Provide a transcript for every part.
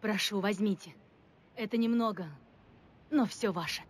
Прошу, возьмите. Это немного, но все ваше.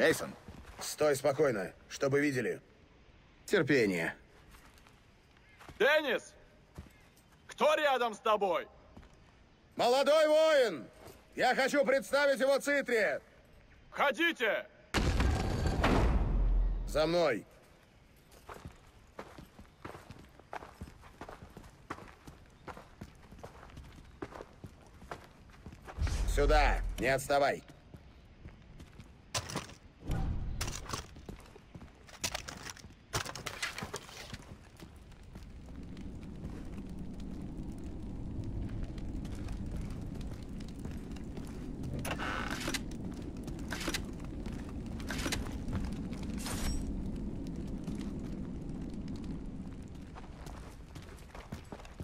Джейсон, стой спокойно, чтобы видели. Терпение. Деннис! Кто рядом с тобой? Молодой воин! Я хочу представить его Цитре! Входите! За мной! Сюда! Не отставай!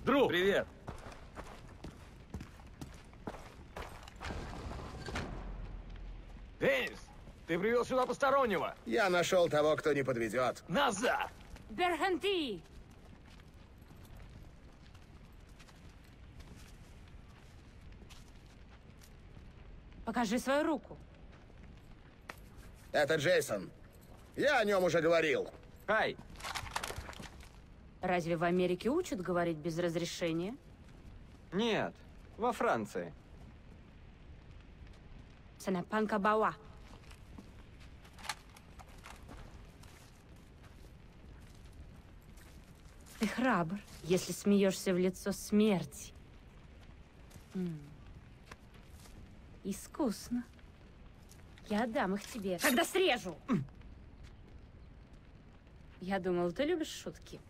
Друг! Привет. Деннис, ты привел сюда постороннего. Я нашел того, кто не подведет. Назад! Берханти! Покажи свою руку. Это Джейсон. Я о нем уже говорил. Хай. Разве в Америке учат говорить без разрешения? Нет, во Франции. Санапанка Бауа. Ты храбр, если смеешься в лицо смерти. М. Искусно. Я отдам их тебе, когда срежу. Я думал, ты любишь шутки.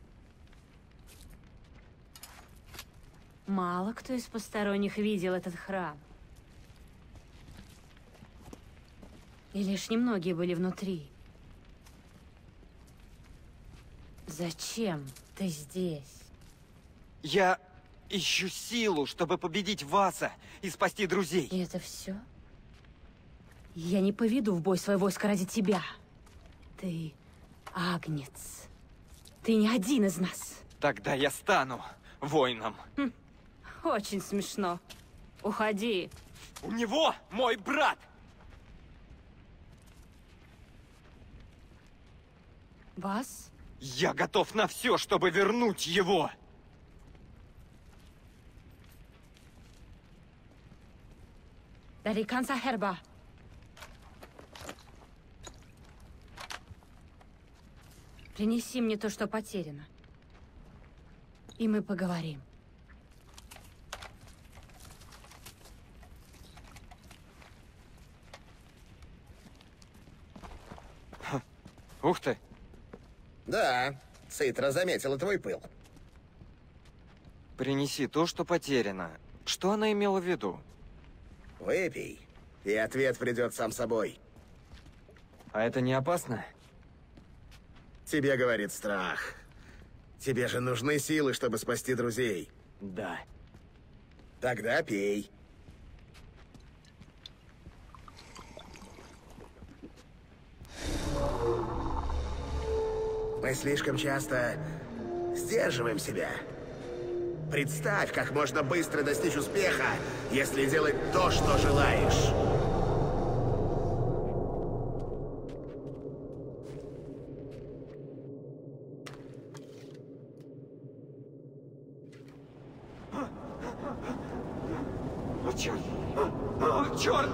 Мало кто из посторонних видел этот храм. И лишь немногие были внутри. Зачем ты здесь? Я ищу силу, чтобы победить Васа и спасти друзей. И это все? Я не поведу в бой свое войско ради тебя. Ты агнец. Ты не один из нас. Тогда я стану воином. Очень смешно. Уходи. У него мой брат! Вас? Я готов на все, чтобы вернуть его! Dari Kansa Herba. Принеси мне то, что потеряно. И мы поговорим. Ух ты! Да, Цитра заметила твой пыл. Принеси то, что потеряно. Что она имела в виду? Выпей, и ответ придет сам собой. А это не опасно? Тебе говорит страх. Тебе же нужны силы, чтобы спасти друзей. Да. Тогда пей. Мы слишком часто сдерживаем себя. Представь, как можно быстро достичь успеха, если делать то, что желаешь. Черт! Черт!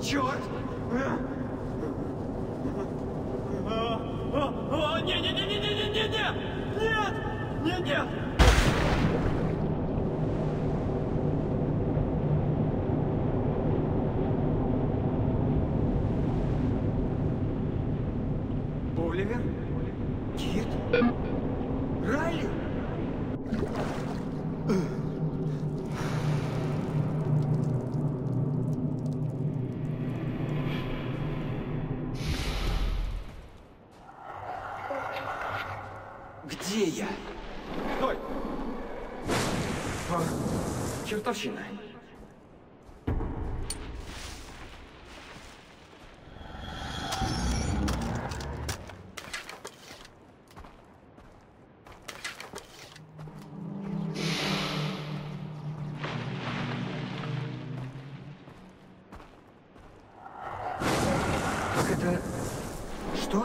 Черт! О, не-не-не-не-не-не-не! Нет! Нет-нет! Оливер? Кит? Райли? Где А, чертовщина. Как это... Что?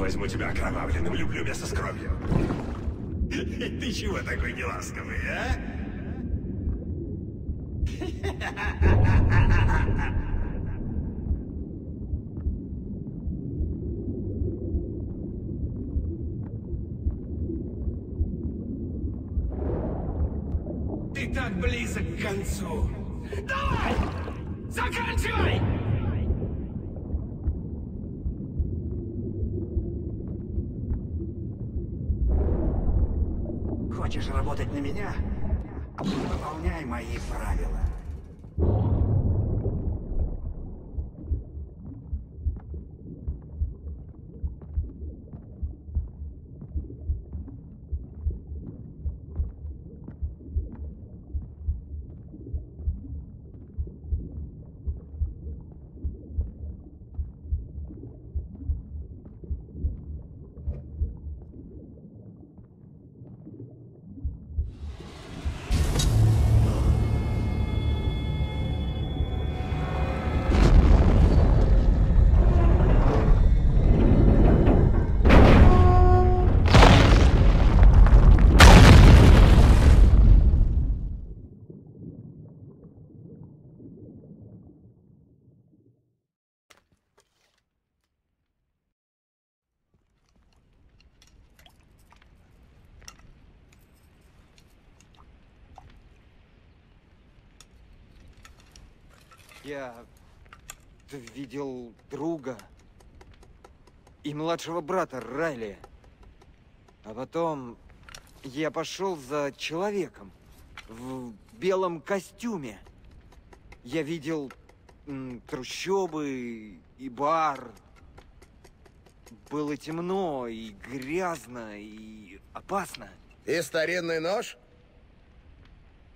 Возьму тебя окровавленным, люблю мясо с кровью. Ты чего такой неласковый, а? Ты так близок к концу. Давай! Заканчивай! Хочешь работать на меня? Выполняй мои правила. Я видел друга и младшего брата Райли. А потом я пошел за человеком в белом костюме. Я видел трущобы и бар. Было темно и грязно и опасно. И старинный нож?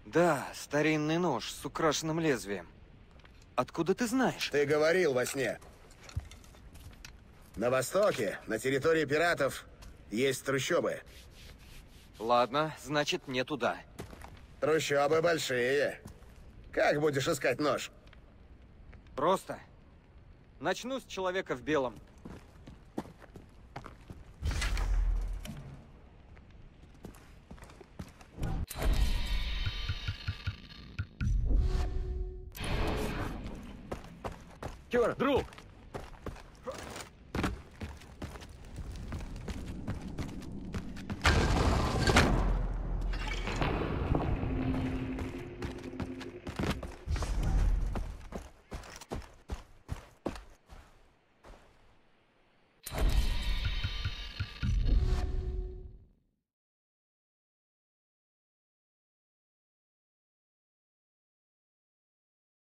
Да, старинный нож с украшенным лезвием. Откуда ты знаешь? Ты говорил во сне. На востоке, на территории пиратов, есть трущобы. Ладно, значит, не туда. Трущобы большие. Как будешь искать нож? Просто. Начну с человека в белом. Чёрт, друг,